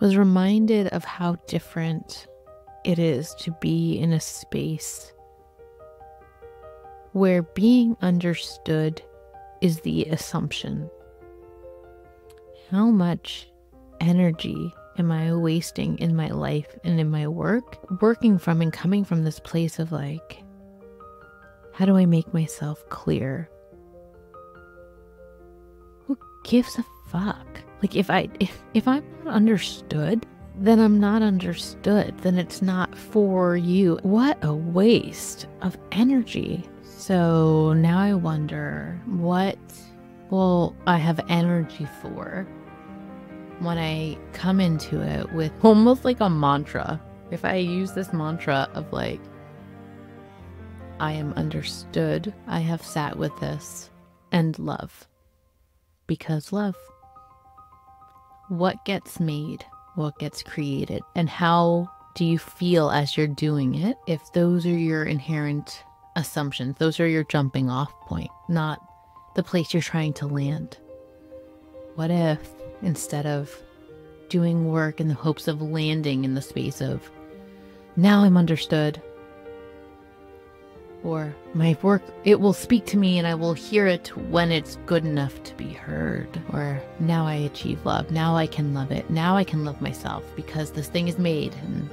was reminded of how different it is to be in a space where being understood is the assumption. How much energy am I wasting in my life and in my work? Working from and coming from this place of like, how do I make myself clear? Who gives a fuck? Like if I if, if I'm not understood, then I'm not understood. Then it's not for you. What a waste of energy. So now I wonder what will I have energy for when I come into it with almost like a mantra. If I use this mantra of like, I am understood, I have sat with this, and love. Because love. What gets made, what gets created, and how do you feel as you're doing it if those are your inherent assumptions. Those are your jumping off point, not the place you're trying to land. What if instead of doing work in the hopes of landing in the space of now I'm understood, or my work, it will speak to me and I will hear it when it's good enough to be heard, or now I achieve love, now I can love it, now I can love myself because this thing is made. And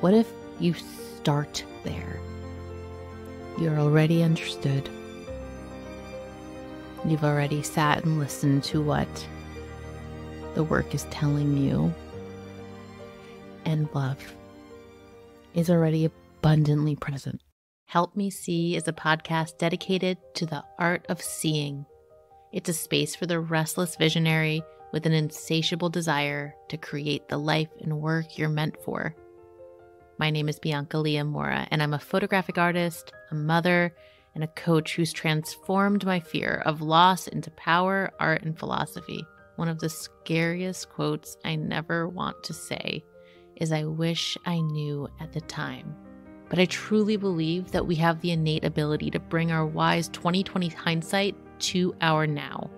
what if you start there? You're already understood. You've already sat and listened to what the work is telling you. And love is already abundantly present. Help Me See is a podcast dedicated to the art of seeing. It's a space for the restless visionary with an insatiable desire to create the life and work you're meant for. My name is Bianca Lea Morra, and I'm a photographic artist, a mother, and a coach who's transformed my fear of loss into power, art, and philosophy. One of the scariest quotes I never want to say is I wish I knew at the time. But I truly believe that we have the innate ability to bring our wise 2020 hindsight to our now.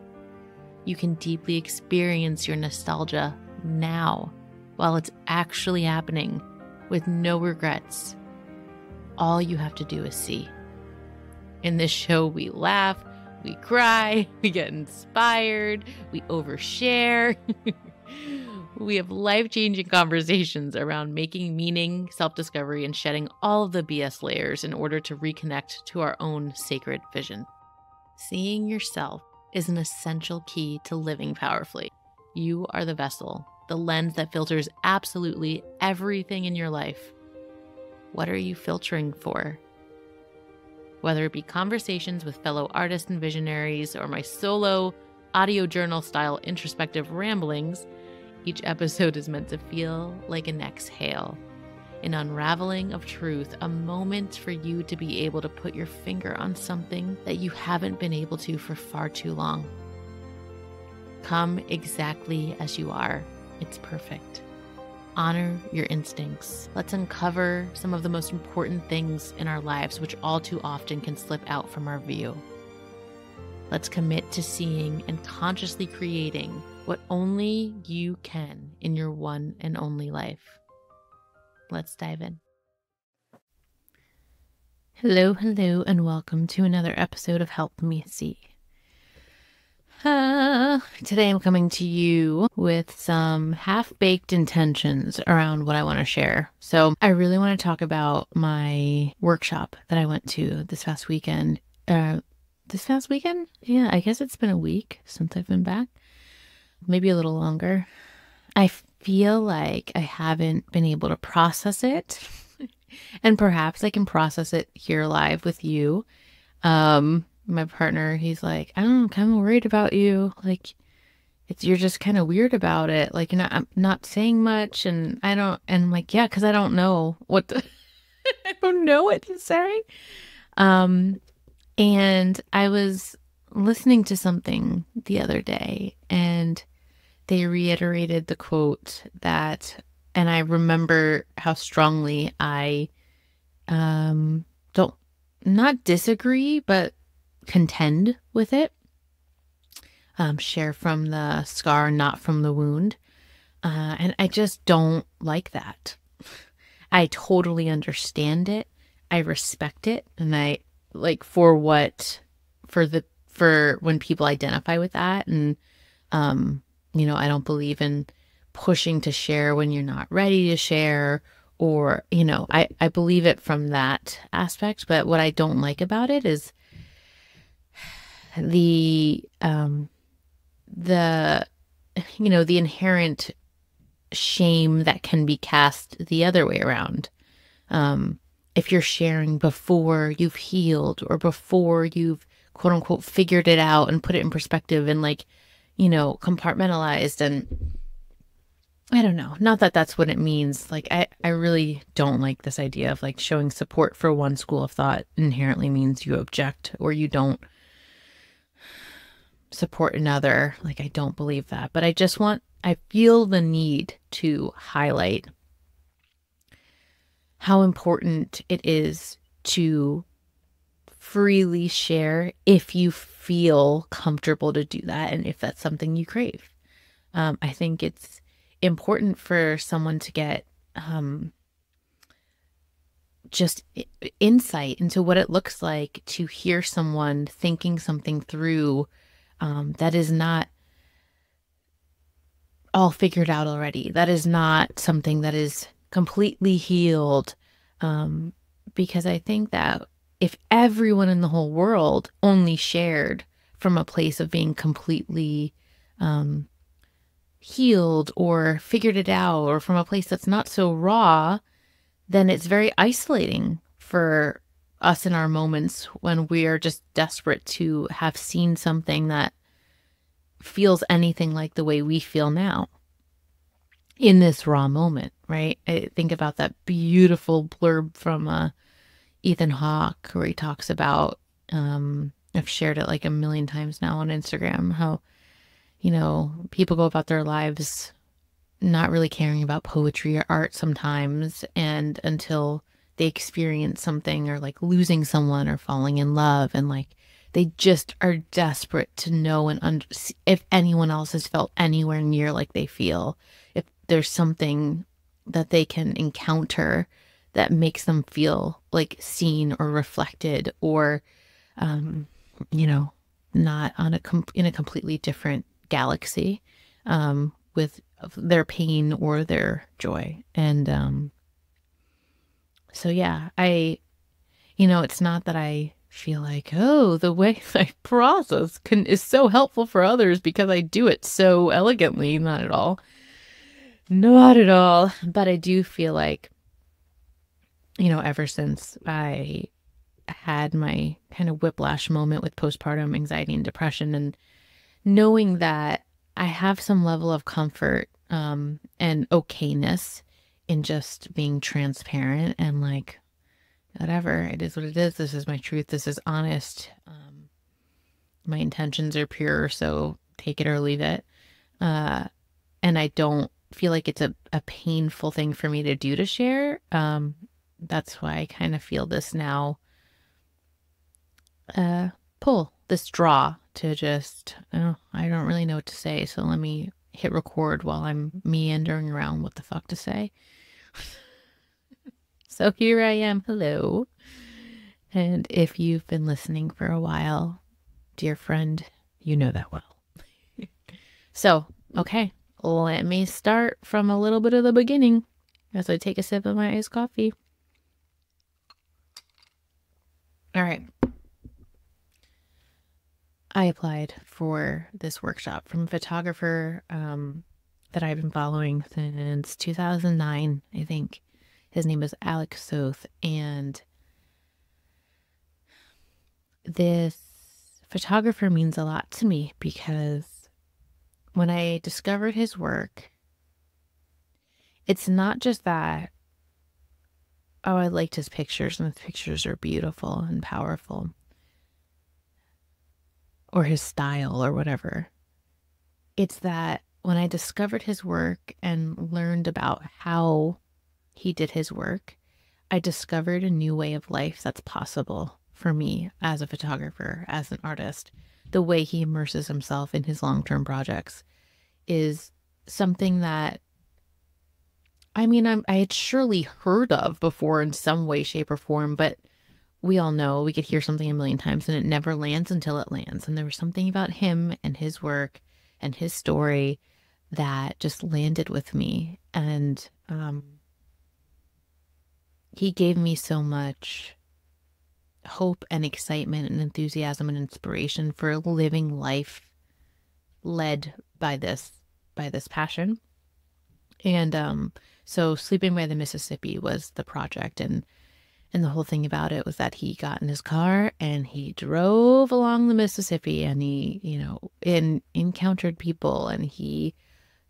You can deeply experience your nostalgia now while it's actually happening with no regrets. All you have to do is see. In this show, we laugh, we cry, we get inspired, we overshare. we have life changing conversations around making meaning, self discovery, and shedding all of the BS layers in order to reconnect to our own sacred vision. Seeing yourself is an essential key to living powerfully. You are the vessel the lens that filters absolutely everything in your life. What are you filtering for? Whether it be conversations with fellow artists and visionaries or my solo audio journal style introspective ramblings, each episode is meant to feel like an exhale, an unraveling of truth, a moment for you to be able to put your finger on something that you haven't been able to for far too long. Come exactly as you are it's perfect. Honor your instincts. Let's uncover some of the most important things in our lives, which all too often can slip out from our view. Let's commit to seeing and consciously creating what only you can in your one and only life. Let's dive in. Hello, hello, and welcome to another episode of Help Me See. Uh, today I'm coming to you with some half baked intentions around what I want to share. So, I really want to talk about my workshop that I went to this past weekend. Uh, this past weekend? Yeah, I guess it's been a week since I've been back, maybe a little longer. I feel like I haven't been able to process it, and perhaps I can process it here live with you. Um, my partner, he's like, I don't know, I'm kind of worried about you. Like, it's you're just kind of weird about it. Like, you're not I'm not saying much, and I don't. And I'm like, yeah, because I don't know what the, I don't know what to say. Um, and I was listening to something the other day, and they reiterated the quote that, and I remember how strongly I, um, don't not disagree, but contend with it. Um, share from the scar, not from the wound. Uh, and I just don't like that. I totally understand it. I respect it. And I like for what, for the, for when people identify with that. And, um, you know, I don't believe in pushing to share when you're not ready to share or, you know, I, I believe it from that aspect. But what I don't like about it is the, um, the, you know, the inherent shame that can be cast the other way around. Um, if you're sharing before you've healed or before you've quote unquote figured it out and put it in perspective and like, you know, compartmentalized and I don't know. Not that that's what it means. Like, I, I really don't like this idea of like showing support for one school of thought inherently means you object or you don't support another. Like, I don't believe that. But I just want I feel the need to highlight how important it is to freely share if you feel comfortable to do that and if that's something you crave. Um, I think it's important for someone to get um, just insight into what it looks like to hear someone thinking something through um, that is not all figured out already. That is not something that is completely healed. Um, because I think that if everyone in the whole world only shared from a place of being completely um, healed or figured it out, or from a place that's not so raw, then it's very isolating for us in our moments when we are just desperate to have seen something that feels anything like the way we feel now in this raw moment, right? I think about that beautiful blurb from uh, Ethan Hawke where he talks about, um, I've shared it like a million times now on Instagram, how, you know, people go about their lives not really caring about poetry or art sometimes, and until they experience something or like losing someone or falling in love and like they just are desperate to know and under- if anyone else has felt anywhere near like they feel if there's something that they can encounter that makes them feel like seen or reflected or um, you know not on a in a completely different galaxy um, with their pain or their joy and um, so yeah i you know it's not that i feel like, oh, the way I process can is so helpful for others because I do it so elegantly. Not at all. Not at all. But I do feel like, you know, ever since I had my kind of whiplash moment with postpartum anxiety and depression, and knowing that I have some level of comfort um, and okayness in just being transparent and like whatever it is what it is. This is my truth. This is honest. Um, my intentions are pure so take it or leave it. Uh, and i don't feel like it's a, a painful thing for me to do to share. Um, that's why i kind of feel this now uh, pull this draw to just oh, i don't really know what to say so let me hit record while i'm meandering around what the fuck to say So here I am. Hello. And if you've been listening for a while, dear friend, you know that well. so, okay, let me start from a little bit of the beginning as I take a sip of my iced coffee. All right. I applied for this workshop from a photographer um, that I've been following since 2009, I think. His name is Alec Soth. And this photographer means a lot to me because when I discovered his work, it's not just that, oh, I liked his pictures and the pictures are beautiful and powerful, or his style or whatever. It's that when I discovered his work and learned about how he did his work, I discovered a new way of life that's possible for me as a photographer, as an artist. The way he immerses himself in his long term projects is something that I mean, I'm, I had surely heard of before in some way, shape, or form, but we all know we could hear something a million times and it never lands until it lands. And there was something about him and his work and his story that just landed with me. And um, he gave me so much hope and excitement and enthusiasm and inspiration for living life led by this by this passion and um so sleeping by the mississippi was the project and and the whole thing about it was that he got in his car and he drove along the mississippi and he you know in encountered people and he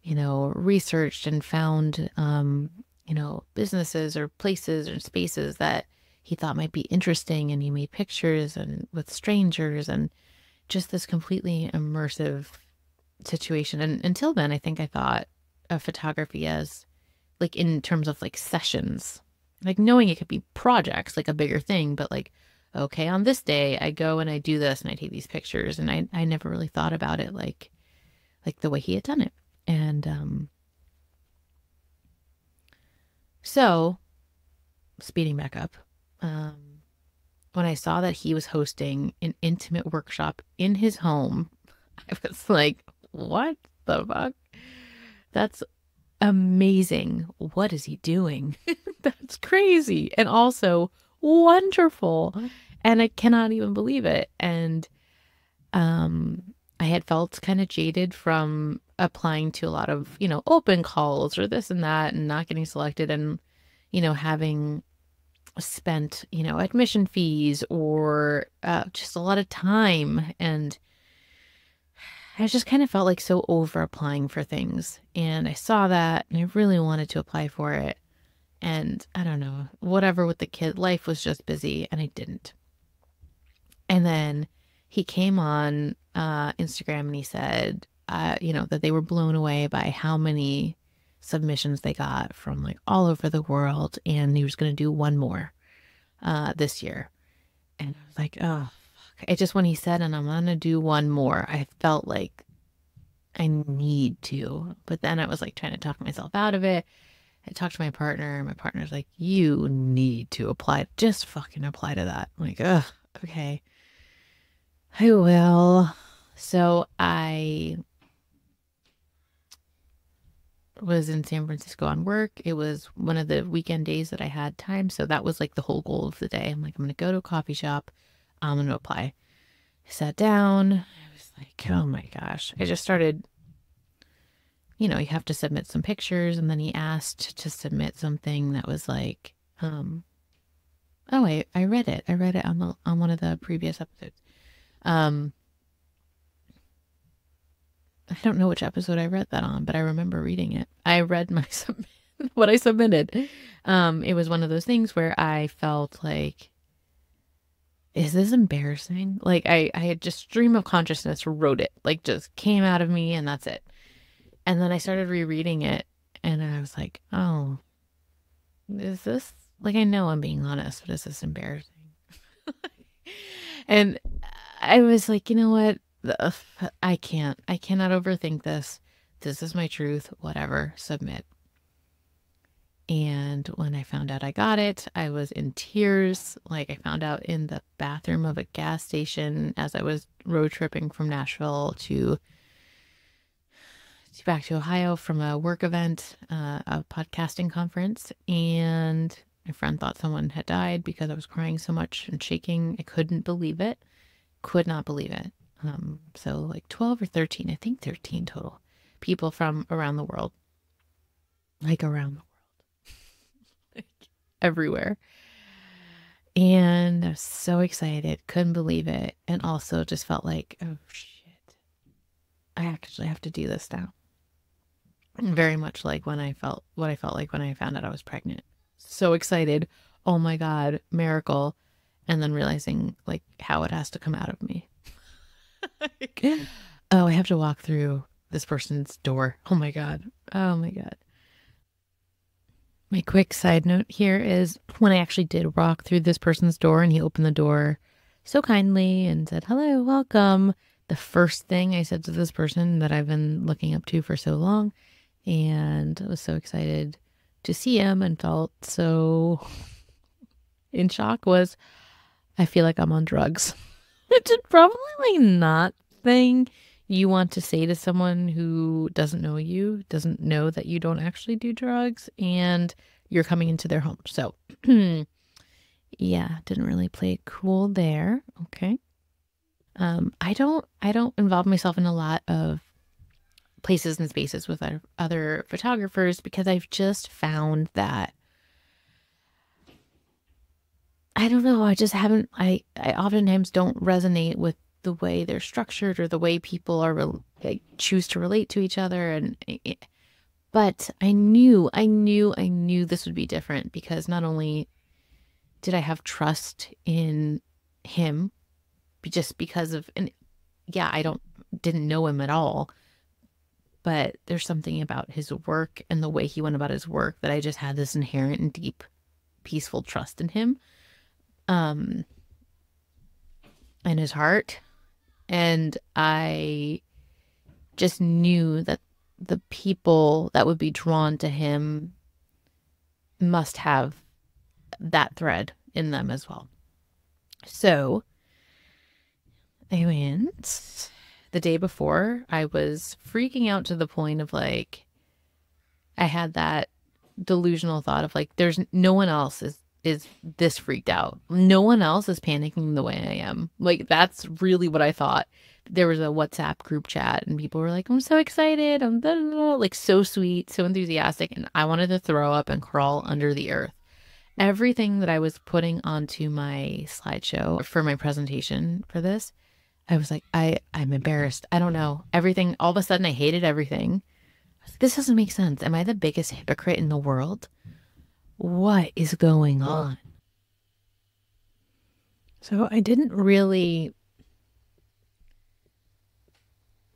you know researched and found um you know businesses or places or spaces that he thought might be interesting and he made pictures and with strangers and just this completely immersive situation. And until then i think i thought of photography as like in terms of like sessions like knowing it could be projects like a bigger thing but like okay on this day i go and i do this and i take these pictures and i i never really thought about it like like the way he had done it and um so speeding back up um, when I saw that he was hosting an intimate workshop in his home, I was like, what the fuck? That's amazing. What is he doing? That's crazy. And also wonderful. And I cannot even believe it. And um I had felt kind of jaded from applying to a lot of, you know, open calls or this and that and not getting selected and you know having spent, you know, admission fees or uh, just a lot of time. And I just kind of felt like so over applying for things. And I saw that and I really wanted to apply for it. And I don't know, whatever with the kid, life was just busy and I didn't. And then he came on uh, Instagram and he said, uh, you know, that they were blown away by how many submissions they got from like all over the world and he was going to do one more uh this year and i was like oh it just when he said and i'm to do one more i felt like i need to but then i was like trying to talk myself out of it i talked to my partner and my partner's like you need to apply just fucking apply to that I'm like oh okay i will so i was in San Francisco on work. It was one of the weekend days that I had time. So that was like the whole goal of the day. I'm like, I'm going to go to a coffee shop. I'm going to apply. I sat down. I was like, oh my gosh. I just started, you know, you have to submit some pictures. And then he asked to submit something that was like, um, oh, I, I read it. I read it on the, on one of the previous episodes. Um, I don't know which episode I read that on, but I remember reading it. I read my what I submitted. Um, it was one of those things where I felt like, is this embarrassing? Like I, I had just stream of consciousness wrote it, like just came out of me, and that's it. And then I started rereading it, and I was like, oh, is this like I know I'm being honest, but is this embarrassing? and I was like, you know what? I can't. I cannot overthink this. This is my truth. Whatever. Submit. And when I found out I got it, I was in tears. Like I found out in the bathroom of a gas station as I was road tripping from Nashville to, to back to Ohio from a work event, uh, a podcasting conference. And my friend thought someone had died because I was crying so much and shaking. I couldn't believe it. Could not believe it. Um, so like 12 or 13, I think 13 total people from around the world. Like around the everywhere. And I was so excited, couldn't believe it. And also just felt like, oh shit, I actually have to do this now. Very much like when I felt what I felt like when I found out I was pregnant. So excited. Oh my God, miracle. And then realizing like how it has to come out of me. oh, I have to walk through this person's door. Oh my God. Oh my God. My quick side note here is when I actually did walk through this person's door and he opened the door so kindly and said, Hello, welcome. The first thing I said to this person that I've been looking up to for so long and I was so excited to see him and felt so in shock was I feel like I'm on drugs. Which is probably like not thing you want to say to someone who doesn't know you, doesn't know that you don't actually do drugs, and you're coming into their home. So, yeah, didn't really play cool there. Okay. Um, I don't, I don't involve myself in a lot of places and spaces with other, other photographers because I've just found that I don't know. I just haven't. I I oftentimes don't resonate with the way they're structured or the way people are like, choose to relate to each other. And it, but I knew, I knew, I knew this would be different because not only did I have trust in him, just because of and yeah, I don't didn't know him at all. But there's something about his work and the way he went about his work that I just had this inherent and deep, peaceful trust in him um in his heart and i just knew that the people that would be drawn to him must have that thread in them as well. So i went. The day before i was freaking out to the point of like i had that delusional thought of like there's no one else is is this freaked out. No one else is panicking the way I am. Like that's really what I thought. There was a WhatsApp group chat and people were like, "I'm so excited. I'm blah, blah, blah. like so sweet, so enthusiastic." And I wanted to throw up and crawl under the earth. Everything that I was putting onto my slideshow for my presentation for this, I was like, I I'm embarrassed. I don't know. Everything all of a sudden I hated everything. This doesn't make sense. Am I the biggest hypocrite in the world? What is going on? So I didn't really,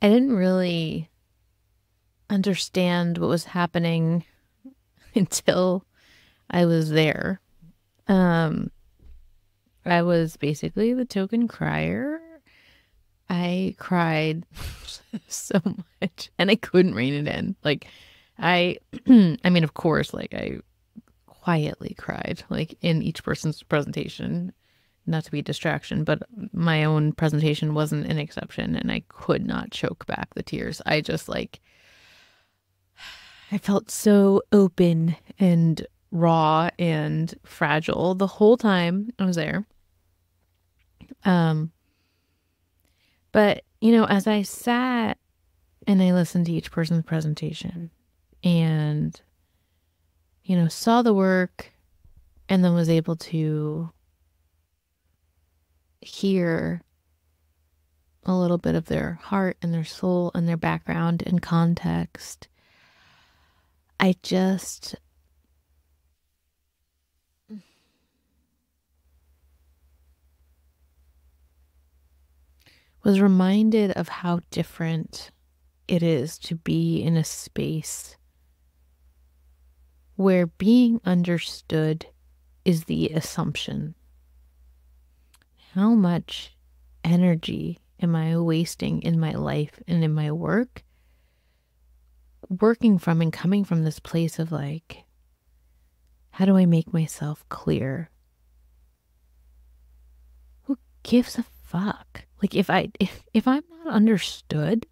I didn't really understand what was happening until I was there. Um, I was basically the token crier. I cried so much and I couldn't rein it in. Like, I, I mean, of course, like I quietly cried, like in each person's presentation. Not to be a distraction, but my own presentation wasn't an exception, and I could not choke back the tears. I just like, I felt so open and raw and fragile the whole time I was there. Um, but you know, as I sat and I listened to each person's presentation and you know, saw the work and then was able to hear a little bit of their heart and their soul and their background and context. I just was reminded of how different it is to be in a space where being understood is the assumption. How much energy am I wasting in my life and in my work? Working from and coming from this place of like, how do I make myself clear? Who gives a fuck? Like if I if if I'm not understood,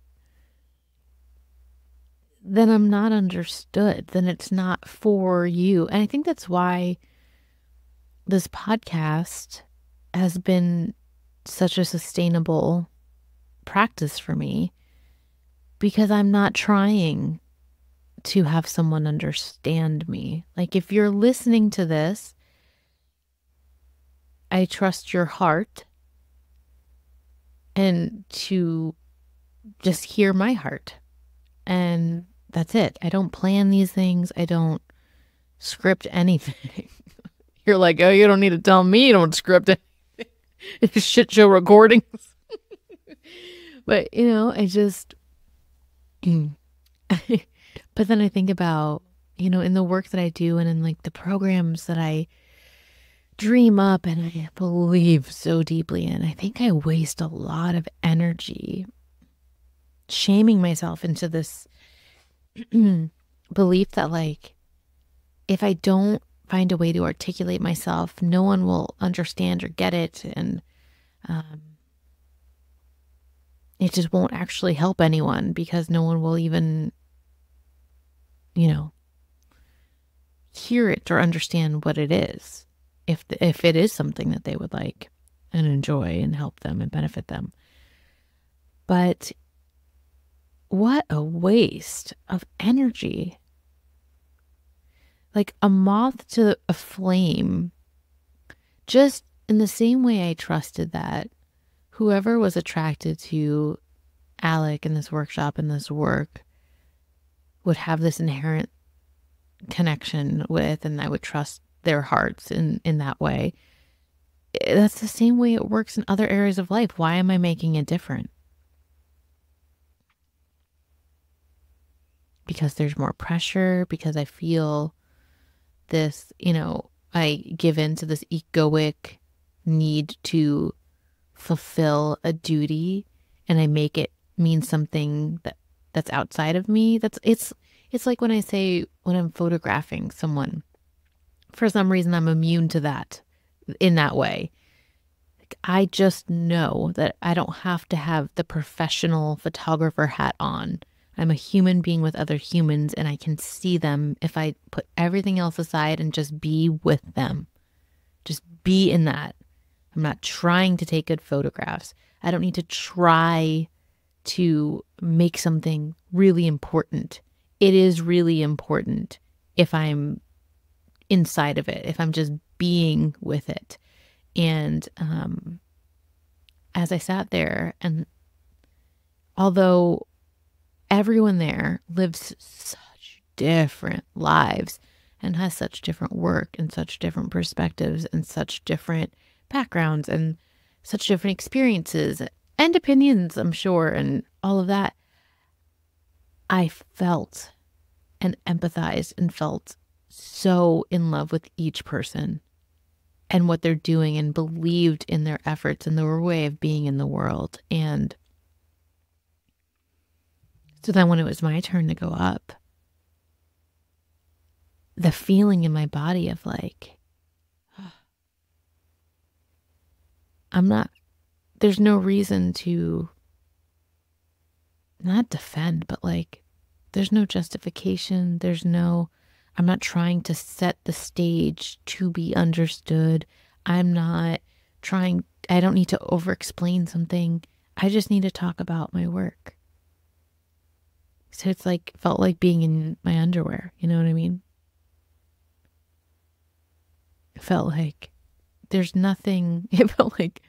then I'm not understood. Then it's not for you. And I think that's why this podcast has been such a sustainable practice for me because I'm not trying to have someone understand me. Like, if you're listening to this, I trust your heart and to just hear my heart and that's it. I don't plan these things. I don't script anything. You're like, oh, you don't need to tell me you don't script it. it's shit show recordings. but, you know, I just, but then I think about, you know, in the work that I do and in like the programs that I dream up and I believe so deeply in, I think I waste a lot of energy shaming myself into this belief that like if I don't find a way to articulate myself, no one will understand or get it. And um, it just won't actually help anyone because no one will even, you know, hear it or understand what it is if if it is something that they would like and enjoy and help them and benefit them. But what a waste of energy. Like a moth to a flame. Just in the same way I trusted that whoever was attracted to Alec in this workshop and this work would have this inherent connection with and I would trust their hearts in in that way. That's the same way it works in other areas of life. Why am I making it different? Because there's more pressure, because I feel this, you know, I give in to this egoic need to fulfill a duty and I make it mean something that that's outside of me. That's it's it's like when I say when I'm photographing someone for some reason I'm immune to that in that way. I just know that I don't have to have the professional photographer hat on. I'm a human being with other humans and I can see them if I put everything else aside and just be with them. Just be in that. I'm not trying to take good photographs. I don't need to try to make something really important. It is really important if I'm inside of it, if I'm just being with it. And um, as I sat there, and although everyone there lives such different lives and has such different work and such different perspectives and such different backgrounds and such different experiences and opinions, I'm sure, and all of that, I felt and empathized and felt so in love with each person and what they're doing and believed in their efforts and their way of being in the world. And so then when it was my turn to go up, the feeling in my body of like, I'm not, there's no reason to not defend, but like, there's no justification. There's no, I'm not trying to set the stage to be understood. I'm not trying, I don't need to over explain something. I just need to talk about my work. So it's like, felt like being in my underwear. You know what I mean? It felt like there's nothing, it felt like,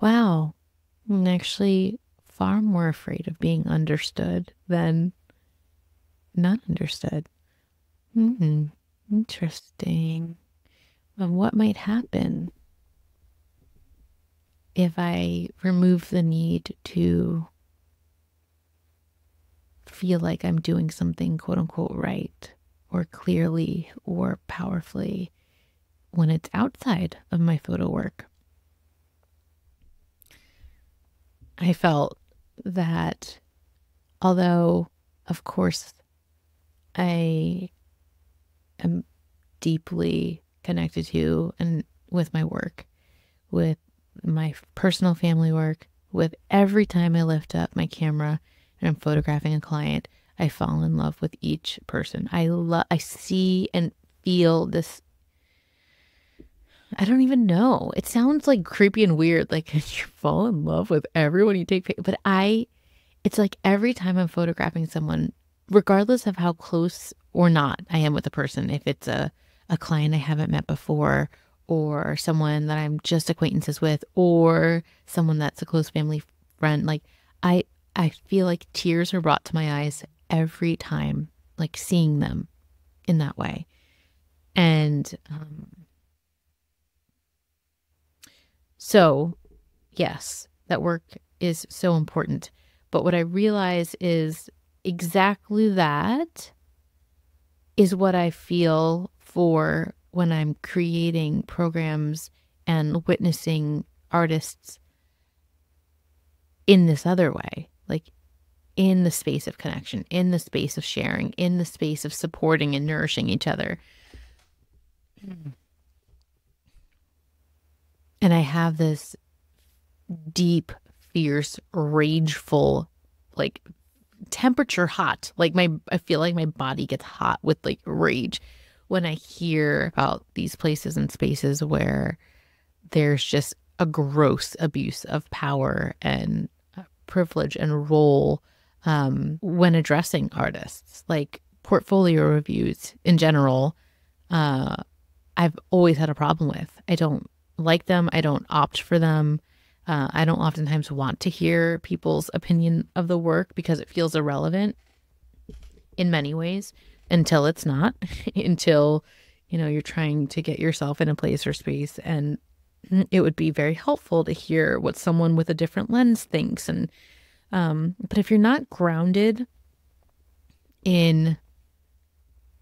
wow, I'm actually far more afraid of being understood than not understood. Hmm, interesting. But what might happen if I remove the need to feel like I'm doing something quote unquote right or clearly or powerfully when it's outside of my photo work? I felt that although, of course, I am deeply connected to and with my work, with my personal family work, with every time I lift up my camera and I'm photographing a client, I fall in love with each person. I love I see and feel this I don't even know. It sounds like creepy and weird like you fall in love with everyone you take but I it's like every time I'm photographing someone regardless of how close or not I am with a person, if it's a, a client I haven't met before, or someone that I'm just acquaintances with, or someone that's a close family friend, like I I feel like tears are brought to my eyes every time, like seeing them in that way. And um, so, yes, that work is so important. But what I realize is exactly that is what I feel for when I'm creating programs and witnessing artists in this other way, like in the space of connection, in the space of sharing, in the space of supporting and nourishing each other. And I have this deep, fierce, rageful, like temperature hot. Like my, I feel like my body gets hot with like rage when I hear about these places and spaces where there's just a gross abuse of power and privilege and role um, when addressing artists. Like portfolio reviews in general, uh, I've always had a problem with. I don't like them. I don't opt for them. Uh, I don't oftentimes want to hear people's opinion of the work because it feels irrelevant in many ways until it's not, until, you know, you're trying to get yourself in a place or space. And it would be very helpful to hear what someone with a different lens thinks. And, um, but if you're not grounded in,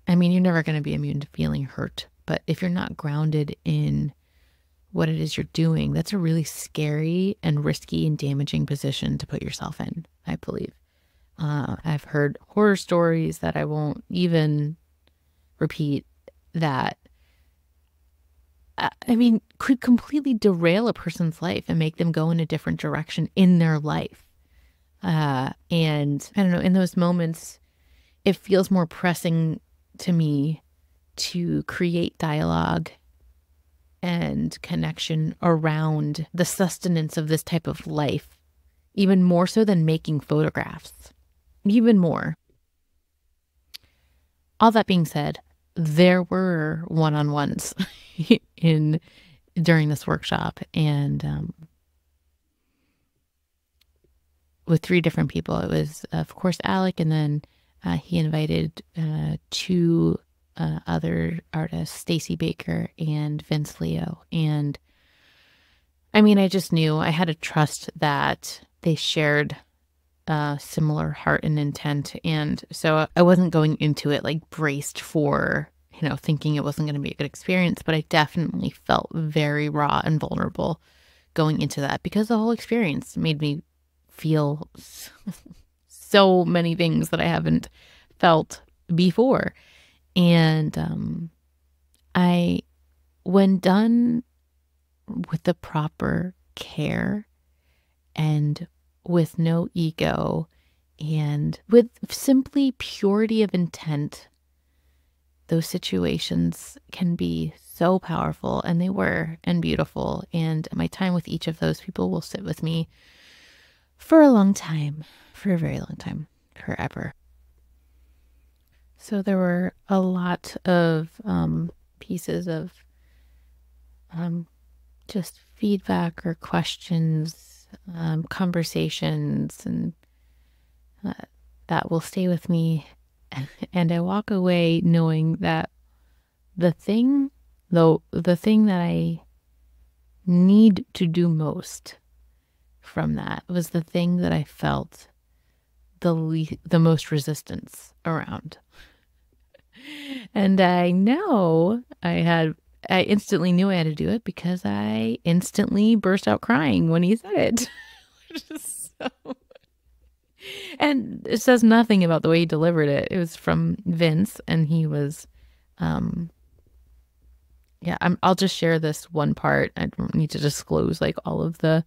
I mean, you're never going to be immune to feeling hurt, but if you're not grounded in, what it is you're doing, that's a really scary and risky and damaging position to put yourself in, I believe. Uh, I've heard horror stories that I won't even repeat that, I mean, could completely derail a person's life and make them go in a different direction in their life. Uh, and I don't know, in those moments, it feels more pressing to me to create dialogue and connection around the sustenance of this type of life, even more so than making photographs. Even more. All that being said, there were one on ones in during this workshop and um, with three different people. It was, of course, Alec, and then uh, he invited uh, two uh, other artists, Stacy Baker and Vince Leo. And I mean, I just knew I had to trust that they shared a similar heart and intent. And so I wasn't going into it like braced for, you know, thinking it wasn't going to be a good experience, but I definitely felt very raw and vulnerable going into that because the whole experience made me feel so many things that I haven't felt before. And um, I, when done with the proper care and with no ego and with simply purity of intent, those situations can be so powerful, and they were, and beautiful. And my time with each of those people will sit with me for a long time, for a very long time, forever. So there were a lot of um, pieces of um, just feedback or questions, um, conversations, and uh, that will stay with me. And I walk away knowing that the thing, though, the thing that I need to do most from that was the thing that I felt the le- the most resistance around. And I know I had, I instantly knew I had to do it because I instantly burst out crying when he said it. and it says nothing about the way he delivered it. It was from Vince, and he was, um, yeah, I'm, I'll just share this one part. I don't need to disclose like all of the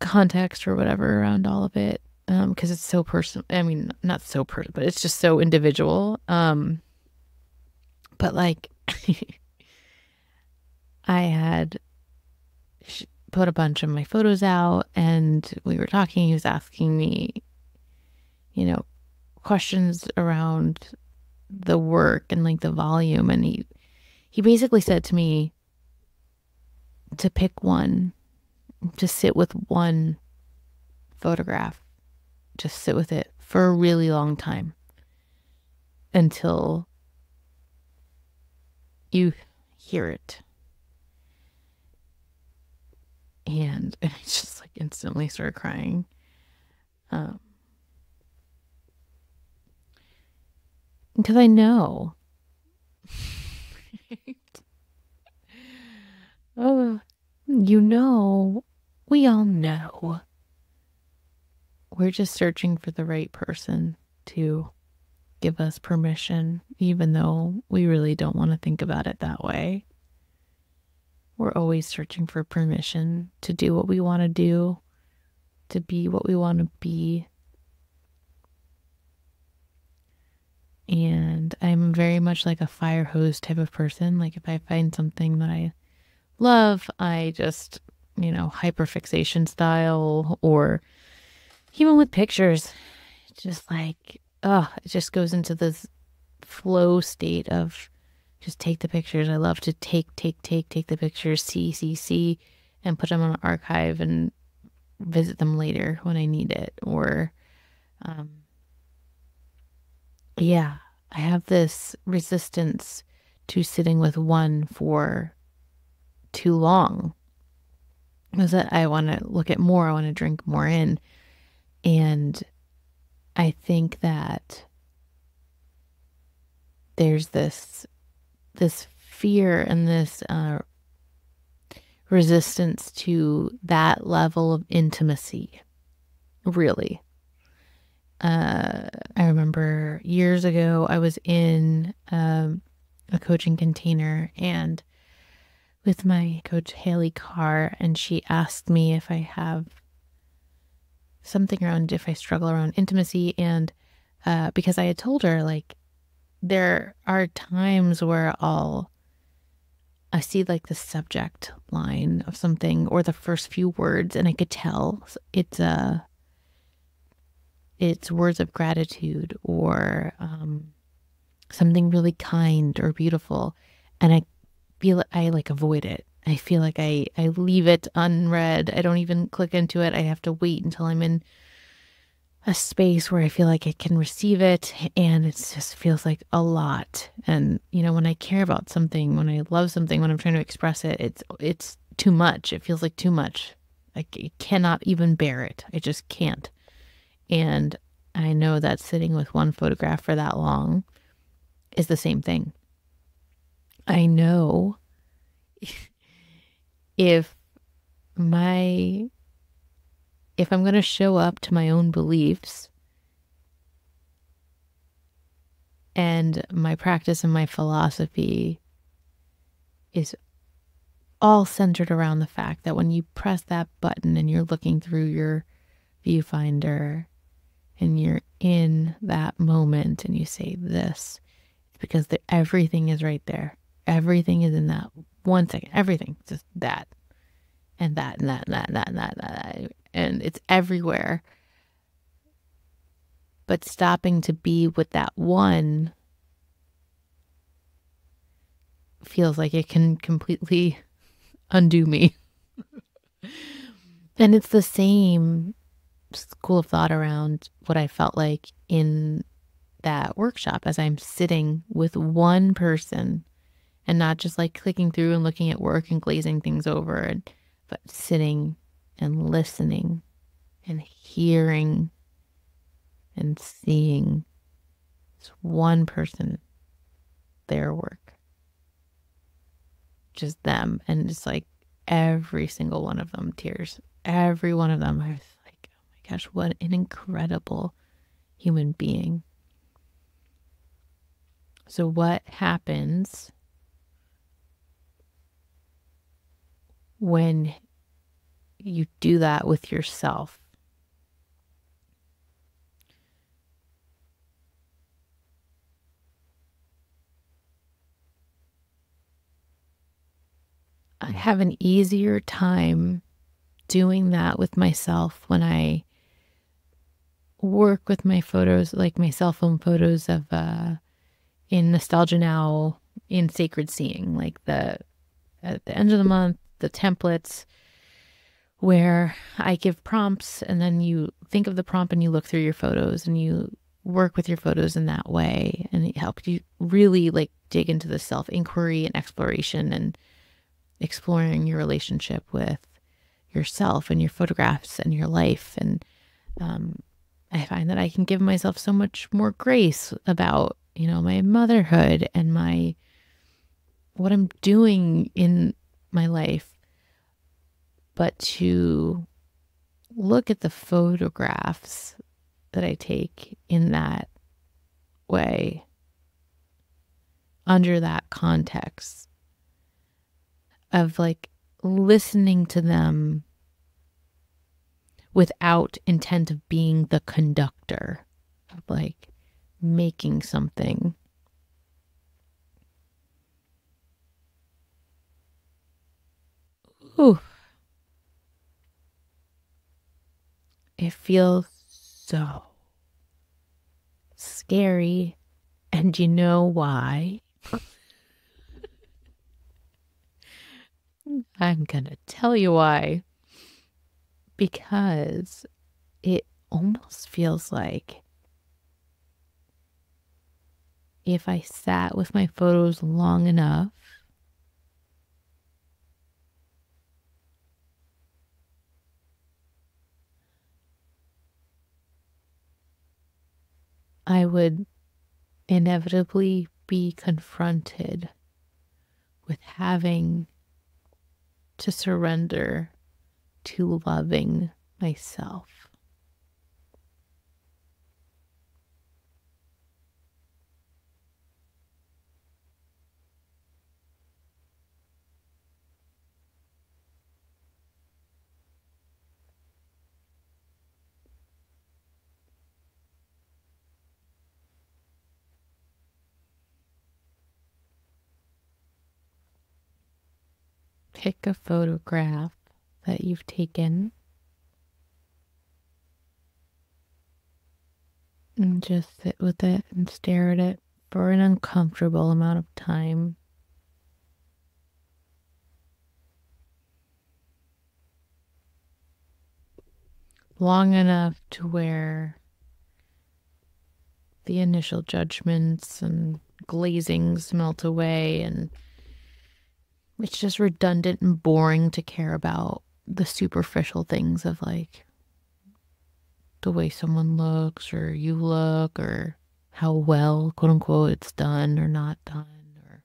context or whatever around all of it um because it's so personal i mean not so personal but it's just so individual um but like i had put a bunch of my photos out and we were talking he was asking me you know questions around the work and like the volume and he he basically said to me to pick one to sit with one photograph just sit with it for a really long time until you hear it. Hand and I just like instantly started crying. Um, because I know. oh, you know, we all know we're just searching for the right person to give us permission, even though we really don't want to think about it that way. We're always searching for permission to do what we want to do, to be what we want to be. And I'm very much like a fire hose type of person. Like, if I find something that I love, I just, you know, hyperfixation style, or even with pictures, just like, oh, it just goes into this flow state of just take the pictures. I love to take, take, take, take the pictures, see, see, see, and put them on an archive and visit them later when I need it. Or, um, yeah, I have this resistance to sitting with one for too long. Is that I want to look at more, I want to drink more in. And I think that there's this this fear and this uh, resistance to that level of intimacy. Really, uh, I remember years ago I was in um, a coaching container and with my coach Haley Carr, and she asked me if I have something around if I struggle around intimacy, and uh, because I had told her like there are times where I'll I see like the subject line of something or the first few words, and I could tell it's a uh, it's words of gratitude or um, something really kind or beautiful, and I feel I like avoid it. I feel like I I leave it unread. I don't even click into it. I have to wait until I'm in a space where I feel like I can receive it and it just feels like a lot. And you know, when I care about something, when I love something, when I'm trying to express it, it's it's too much. It feels like too much. I cannot even bear it. I just can't. And I know that sitting with one photograph for that long is the same thing. I know if my if I'm going to show up to my own beliefs and my practice and my philosophy is all centered around the fact that when you press that button and you're looking through your viewfinder and you're in that moment and you say this, it's because the, everything is right there. Everything is in that one second. Everything, just that and that and that and that and that and that, and, that, and it's everywhere. But stopping to be with that one feels like it can completely undo me. and it's the same school of thought around what I felt like in that workshop as I'm sitting with one person and not just like clicking through and looking at work and glazing things over, and, but sitting and listening and hearing and seeing it's one person, their work, just them. And it's like every single one of them tears. Every one of them. I was like, oh my gosh, what an incredible human being. So, what happens when you do that with yourself. I have an easier time doing that with myself when I work with my photos, like my cell phone photos of uh, in Nostalgia Now, in Sacred Seeing, like the at the end of the month, the templates where I give prompts and then you think of the prompt and you look through your photos and you work with your photos in that way and it helps you really like dig into the self inquiry and exploration and exploring your relationship with yourself and your photographs and your life. And um, I find that I can give myself so much more grace about you know my motherhood and my what I'm doing in my life, but to look at the photographs that I take in that way under that context of like listening to them without intent of being the conductor of like making something Ooh. It feels so scary. And you know why? I'm going to tell you why. Because it almost feels like if I sat with my photos long enough, I would inevitably be confronted with having to surrender to loving myself. Pick a photograph that you've taken and just sit with it and stare at it for an uncomfortable amount of time. Long enough to where the initial judgments and glazings melt away and it's just redundant and boring to care about the superficial things of like the way someone looks or you look or how well quote unquote it's done or not done or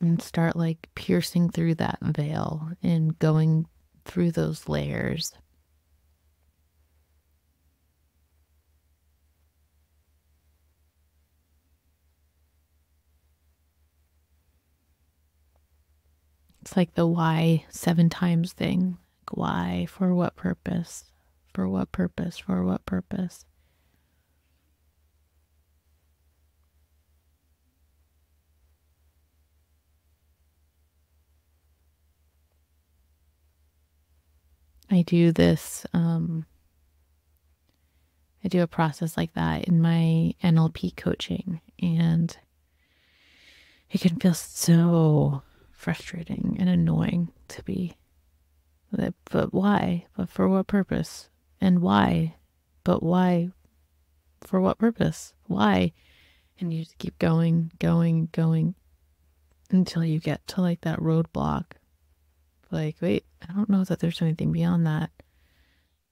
and start like piercing through that veil and going through those layers It's like the why seven times thing. Like why? For what purpose? For what purpose? For what purpose? I do this, um, I do a process like that in my NLP coaching, and it can feel so frustrating and annoying to be. But why? But for what purpose? And why? But why? For what purpose? Why? And you just keep going, going, going until you get to like that roadblock. Like, wait, I don't know that there's anything beyond that.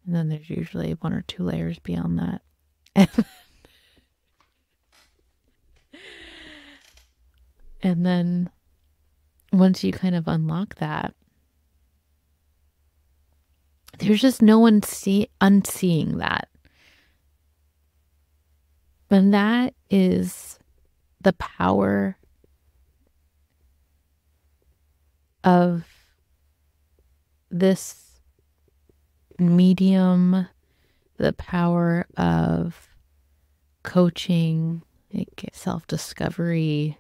And then there's usually one or two layers beyond that. and then once you kind of unlock that, there's just no one see unseeing that. And that is the power of this medium, the power of coaching, like self discovery,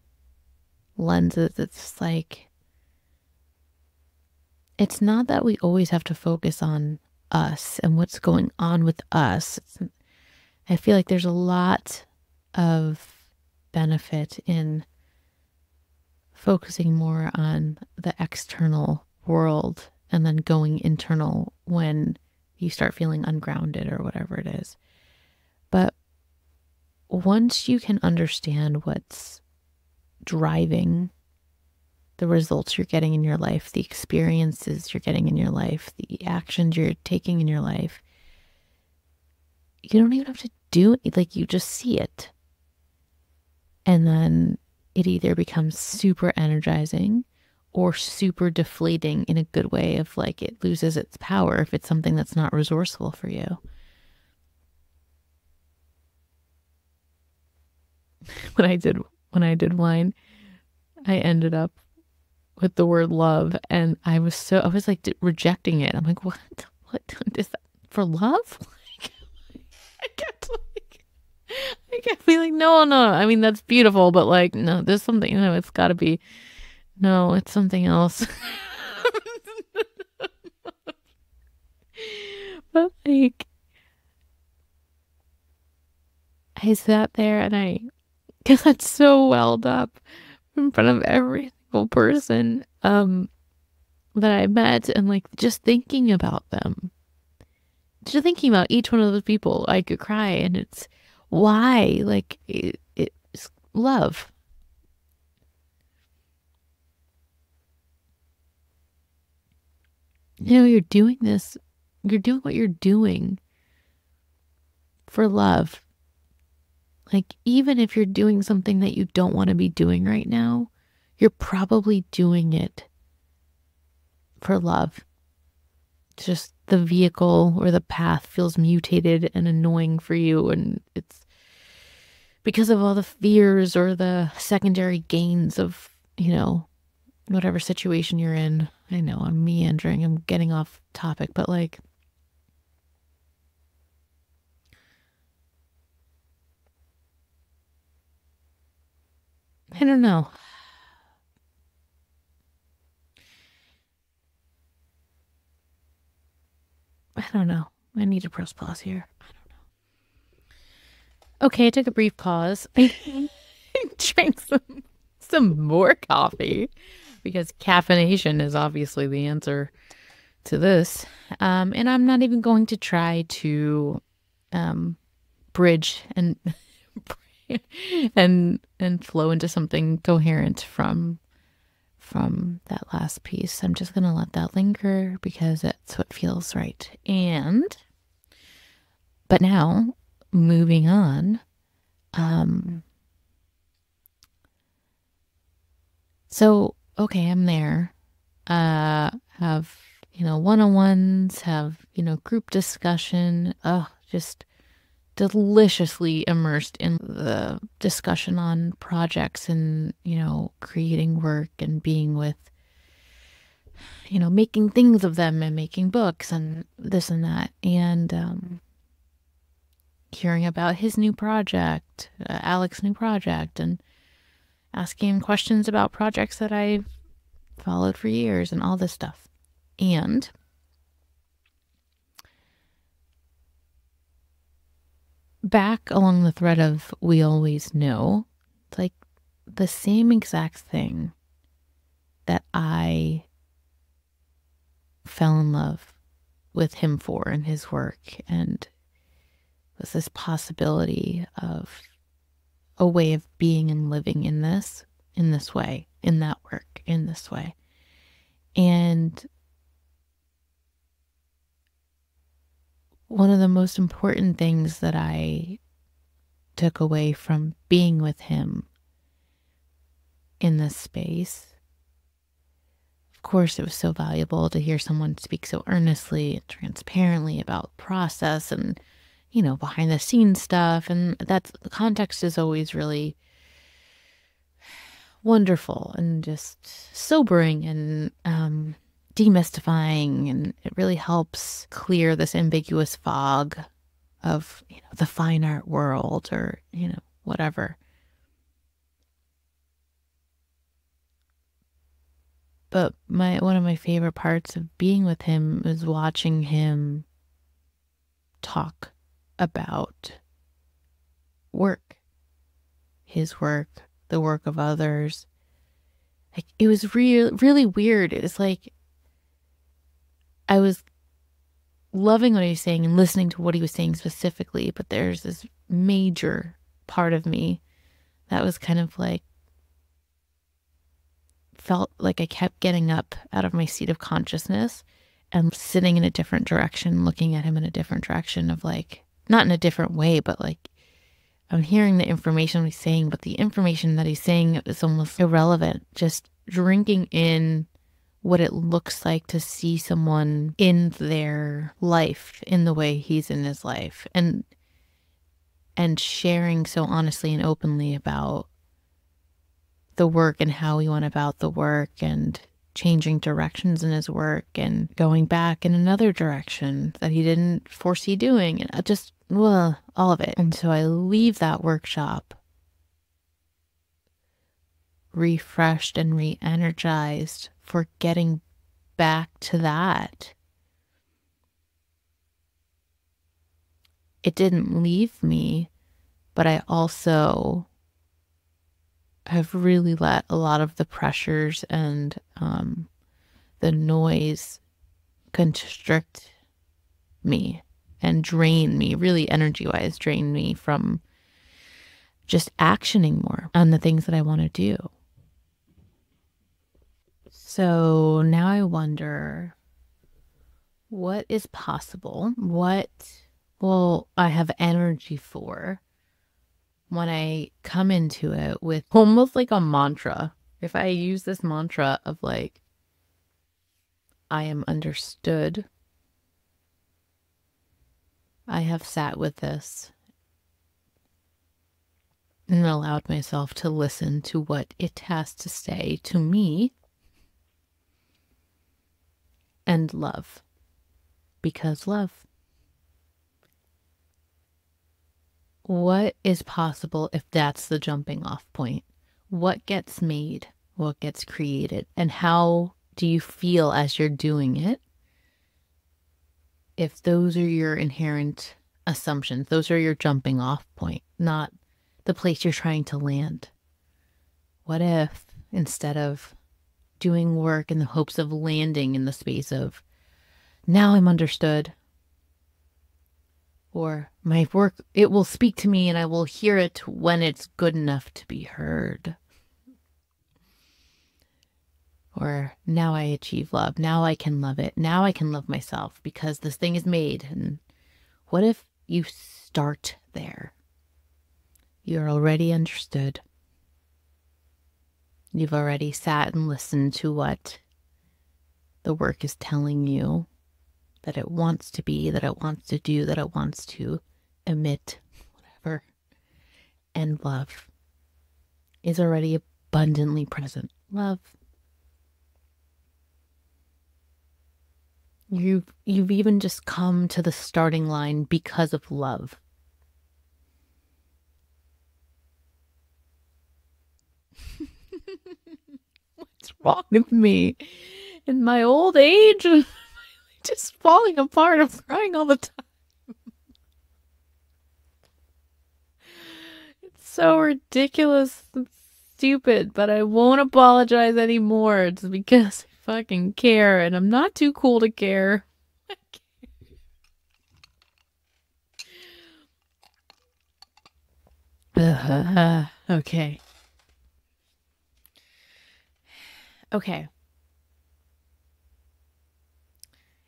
lenses. It's like, it's not that we always have to focus on us and what's going on with us. I feel like there's a lot of benefit in focusing more on the external world and then going internal when you start feeling ungrounded or whatever it is. But once you can understand what's driving the results you're getting in your life, the experiences you're getting in your life, the actions you're taking in your life. You don't even have to do it, like you just see it. And then it either becomes super energizing or super deflating in a good way of like it loses its power if it's something that's not resourceful for you. what I did when I did wine, I ended up with the word love, and I was so I was like rejecting it. I'm like, what? What is that for love? Like, I kept like, I kept feeling no, no. I mean, that's beautiful, but like, no, there's something. You know, it's got to be. No, it's something else. but like, I sat there and I got so welled up in front of every single person um that I met and like just thinking about them. Just thinking about each one of those people, I could cry and it's why like it, it's love. You know, you're doing this, you're doing what you're doing for love like, even if you're doing something that you don't want to be doing right now, you're probably doing it for love. Just the vehicle or the path feels mutated and annoying for you. And it's because of all the fears or the secondary gains of, you know, whatever situation you're in. I know I'm meandering, I'm getting off topic, but like, I don't know. I don't know. I need to press pause here. I don't know. Okay, I took a brief pause. I drank some some more coffee because caffeination is obviously the answer to this. Um, and I'm not even going to try to um, bridge and and and flow into something coherent from from that last piece. I'm just going to let that linger because that's what feels right. And but now moving on um so okay, I'm there. Uh have, you know, one-on-ones, have, you know, group discussion. Oh, just deliciously immersed in the discussion on projects and, you know, creating work and being with, you know, making things of them and making books and this and that. And, um, hearing about his new project, uh, Alec's new project, and asking him questions about projects that I've followed for years and all this stuff. And back along the thread of we always know, it's like the same exact thing that I fell in love with him for in his work and was this possibility of a way of being and living in this in this way in that work in this way. And one of the most important things that I took away from being with him in this space. Of course, it was so valuable to hear someone speak so earnestly and transparently about process and, you know, behind the scenes stuff. And that's the context is always really wonderful and just sobering and um, demystifying and it really helps clear this ambiguous fog of you know the fine art world or you know whatever. But my one of my favorite parts of being with him is watching him talk about work his work the work of others. Like it was real really weird. It was like I was loving what he was saying and listening to what he was saying specifically, but there's this major part of me that was kind of like felt like I kept getting up out of my seat of consciousness and sitting in a different direction, looking at him in a different direction of like, not in a different way, but like I'm hearing the information he's saying, but the information that he's saying is almost irrelevant. Just drinking in what it looks like to see someone in their life in the way he's in his life and and sharing so honestly and openly about the work and how he went about the work and changing directions in his work and going back in another direction that he didn't foresee doing and uh, just well all of it. And so i leave that workshop refreshed and re-energized for getting back to that it didn't leave me but i also have really let a lot of the pressures and um, the noise constrict me and drain me, really energy wise, drain me from just actioning more on the things that I want to do. So now I wonder what is possible? What will I have energy for? when I come into it with almost like a mantra, if I use this mantra of like, I am understood, I have sat with this and allowed myself to listen to what it has to say to me and love because love. what is possible if that's the jumping off point? What gets made? What gets created? And how do you feel as you're doing it? If those are your inherent assumptions, those are your jumping off point, not the place you're trying to land. What if instead of doing work in the hopes of landing in the space of now I'm understood, or my work, it will speak to me and I will hear it when it's good enough to be heard. Or now I achieve love. Now I can love it. Now I can love myself because this thing is made. And what if you start there? You're already understood. You've already sat and listened to what the work is telling you that it wants to be, that it wants to do, that it wants to emit, whatever. And love is already abundantly present. Love. You've you've even just come to the starting line because of love. Wrong with me in my old age? just falling apart. I'm crying all the time. it's so ridiculous and stupid, but I won't apologize anymore. It's because I fucking care, and I'm not too cool to care. okay. Okay.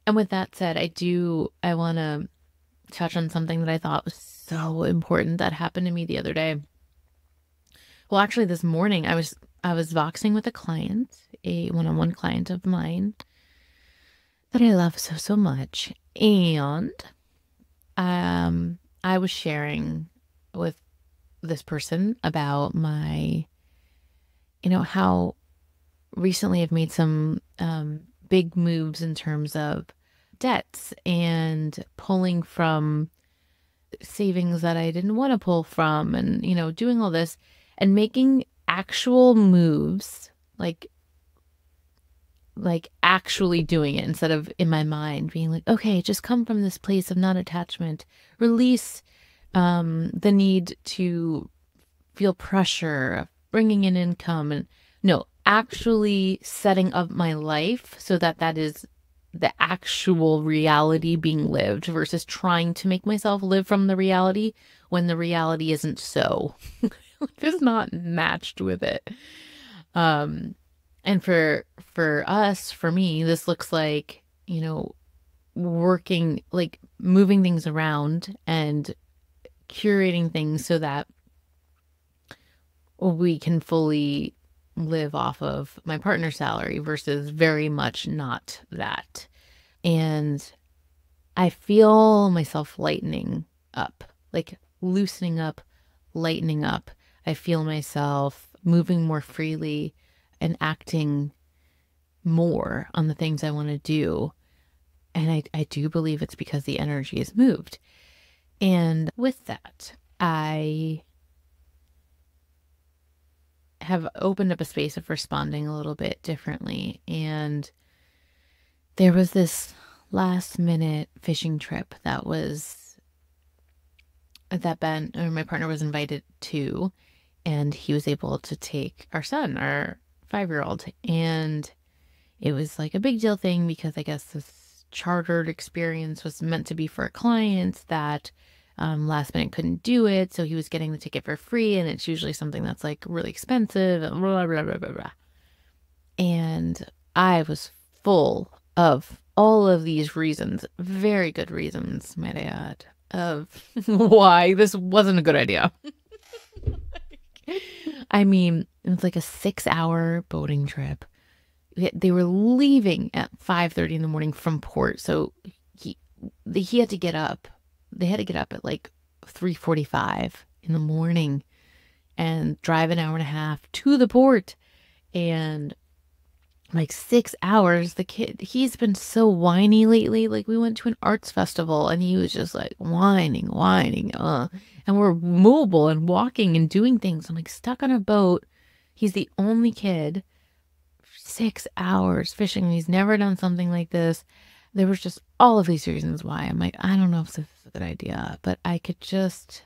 And with that said, I do, I want to touch on something that I thought was so important that happened to me the other day. Well, actually, this morning I was I was voxing with a client, a one-on-one client of mine that I love so so much, and um, I was sharing with this person about my, you know, how recently I've made some um, big moves in terms of debts and pulling from savings that I didn't want to pull from and, you know, doing all this and making actual moves like like actually doing it instead of in my mind being like okay just come from this place of non-attachment release um the need to feel pressure of bringing in income. And no actually setting up my life so that that is the actual reality being lived versus trying to make myself live from the reality when the reality isn't so. Just not matched with it. Um and for for us for me this looks like you know working like moving things around and curating things so that we can fully live off of my partner's salary versus very much not that. And I feel myself lightening up. Like loosening up, lightening up. I feel myself moving more freely and acting more on the things I want to do. And I, I do believe it's because the energy is moved. And with that, I have opened up a space of responding a little bit differently. And there was this last minute fishing trip that was that Ben or my partner was invited to, and he was able to take our son, our five year old, and it was like a big deal thing because I guess this chartered experience was meant to be for clients that um, last minute couldn't do it, so he was getting the ticket for free, and it's usually something that's like really expensive, and blah blah blah blah blah. And I was full of all of these reasons, very good reasons, might I add, of why this wasn't a good idea. I mean, it was like a six-hour boating trip. They were leaving at five thirty in the morning from port, so he he had to get up they had to get up at like 3:45 in the morning and drive an hour and a half to the port. And like 6 hours the kid he's been so whiny lately. Like we went to an arts festival and he was just like whining whining uh and we're mobile and walking and doing things. I'm like stuck on a boat. He's the only kid. 6 hours fishing. He's never done something like this. There was just all of these reasons why. I'm like, I don't know if this is good idea, but I could just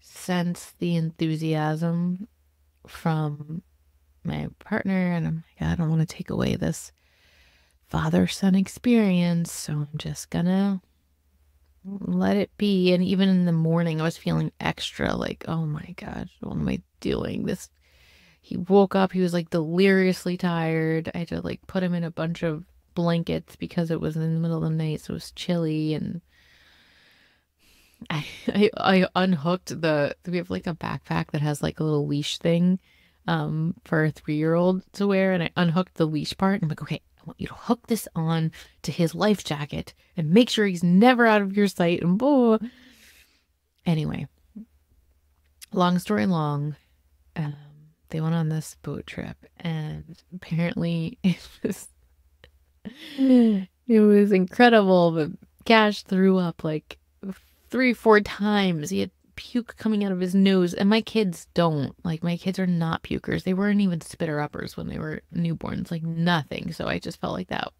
sense the enthusiasm from my partner, and I'm like, I don't want to take away this father son experience, so I'm just gonna let it be. And even in the morning, I was feeling extra like, oh my gosh, what am I doing? This. He woke up, he was like deliriously tired. I had to like put him in a bunch of blankets because it was in the middle of the night, so it was chilly and I, I, I unhooked the we have like a backpack that has like a little leash thing um for a three year old to wear and I unhooked the leash part and I'm like, okay, I want you to hook this on to his life jacket and make sure he's never out of your sight and blah. Anyway, long story long, um, they went on this boat trip and apparently it was it was incredible, but Cash threw up like three, four times. He had puke coming out of his nose, and my kids don't. Like, my kids are not pukers. They weren't even spitter uppers when they were newborns, like, nothing. So I just felt like that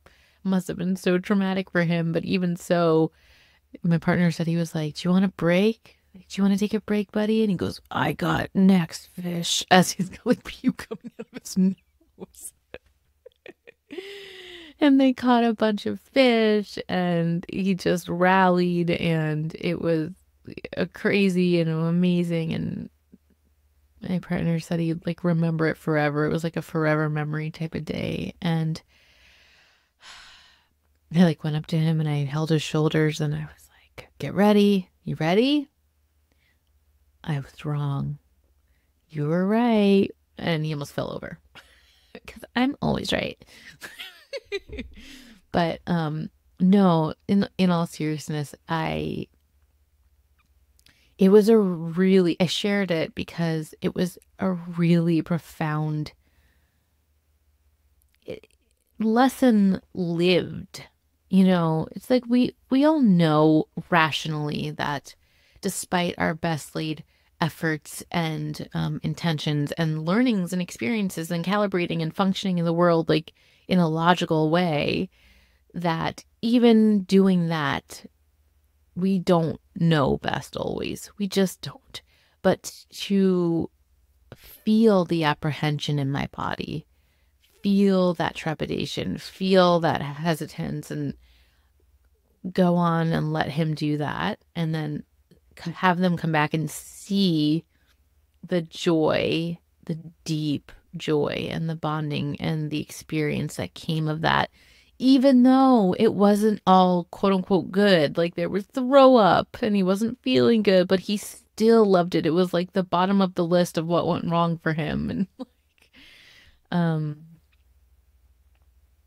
must have been so traumatic for him. But even so, my partner said he was like, Do you want a break? Do you want to take a break, buddy? And he goes, I got next fish as he's got like puke coming out of his nose and they caught a bunch of fish and he just rallied and it was a crazy and amazing and my partner said he'd like remember it forever. It was like a forever memory type of day and i like went up to him and i held his shoulders and i was like get ready. You ready? I was wrong. You were right. And he almost fell over. Because i'm always right but um no, in in all seriousness, I it was a really I shared it because it was a really profound eh, lesson lived. You know, it's like we we all know rationally that despite our best laid efforts and um, intentions and learnings and experiences and calibrating and functioning in the world, like in a logical way that even doing that, we don't know best always. We just don't. But to feel the apprehension in my body, feel that trepidation, feel that hesitance, and go on and let him do that. And then have them come back and see the joy, the deep joy and the bonding and the experience that came of that even though it wasn't all quote unquote good. Like there was throw up and he wasn't feeling good but he still loved it. It was like the bottom of the list of what went wrong for him. And like um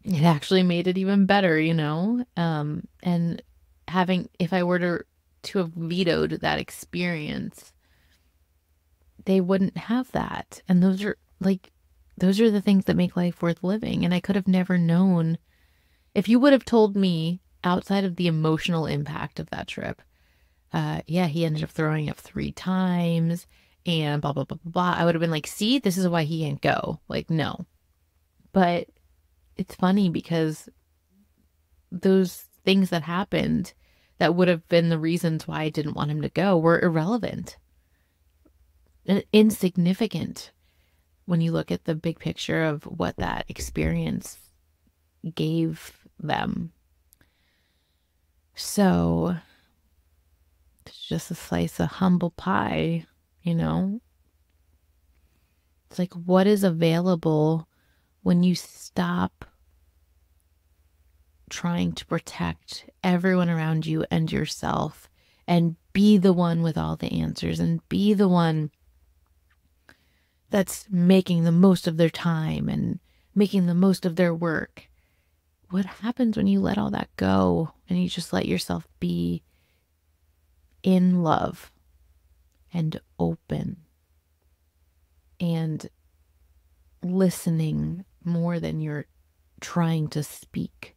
it actually made it even better you know? Um and having if i were to to have vetoed that experience, they wouldn't have that. And those are like, those are the things that make life worth living. And I could have never known if you would have told me outside of the emotional impact of that trip. Uh, yeah, he ended up throwing up three times and blah, blah, blah, blah, blah. I would have been like, see, this is why he can't go. Like, no. But it's funny because those things that happened that would have been the reasons why I didn't want him to go were irrelevant and insignificant when you look at the big picture of what that experience gave them. So it's just a slice of humble pie, you know? It's like what is available when you stop trying to protect everyone around you and yourself and be the one with all the answers and be the one that's making the most of their time and making the most of their work. What happens when you let all that go and you just let yourself be in love and open and listening more than you're trying to speak?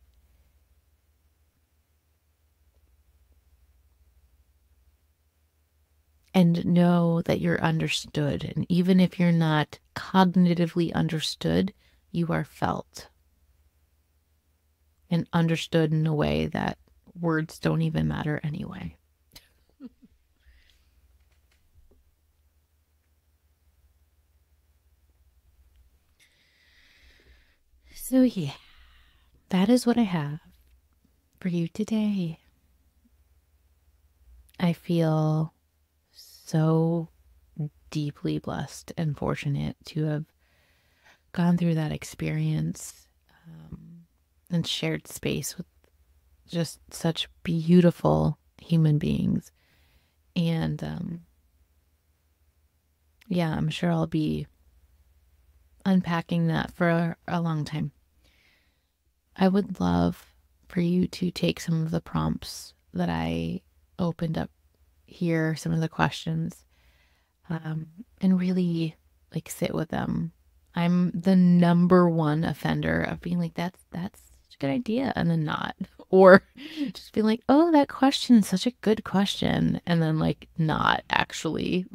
And know that you're understood. And even if you're not cognitively understood, you are felt and understood in a way that words don't even matter anyway. so, yeah, that is what I have for you today. I feel so deeply blessed and fortunate to have gone through that experience um, and shared space with just such beautiful human beings. And um, yeah, I'm sure I'll be unpacking that for a, a long time. I would love for you to take some of the prompts that I opened up hear some of the questions um, and really like sit with them. I'm the number one offender of being like, that's that's a good idea, and then not, or just being like, oh, that question is such a good question, and then like not actually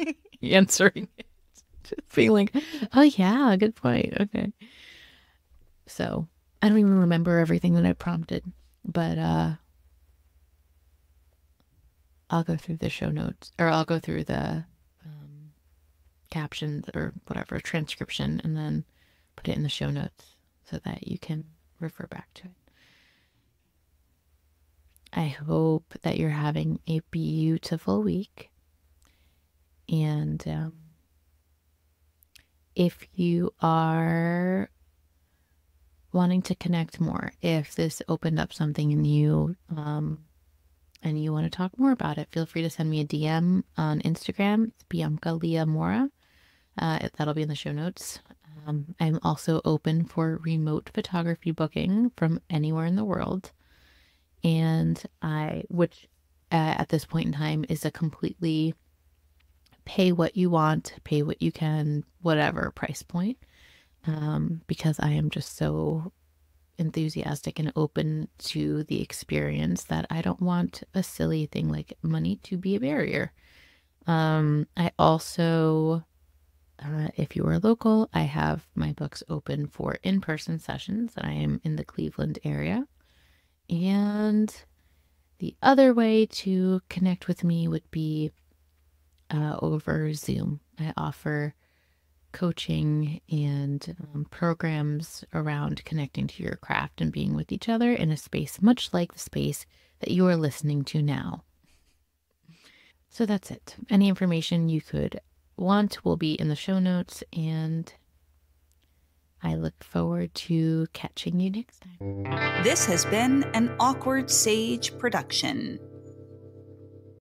answering it, just being like, oh yeah, good point, okay. So I don't even remember everything that I prompted, but uh I'll go through the show notes or I'll go through the um, captions or whatever transcription and then put it in the show notes so that you can refer back to it. I hope that you're having a beautiful week. And um, if you are wanting to connect more, if this opened up something in you, um, and you want to talk more about it, feel free to send me a DM on Instagram. It's Bianca Lea Morra. Uh, that'll be in the show notes. Um, I'm also open for remote photography booking from anywhere in the world. And I, which uh, at this point in time is a completely pay what you want, pay what you can, whatever price point. Um, because I am just so enthusiastic and open to the experience that I don't want a silly thing like money to be a barrier. Um, I also, uh, if you are local, I have my books open for in person sessions. I am in the Cleveland area. And the other way to connect with me would be uh, over Zoom. I offer coaching and um, programs around connecting to your craft and being with each other in a space much like the space that you are listening to now. So that's it. Any information you could want will be in the show notes, and I look forward to catching you next time. This has been an Awkward Sage production.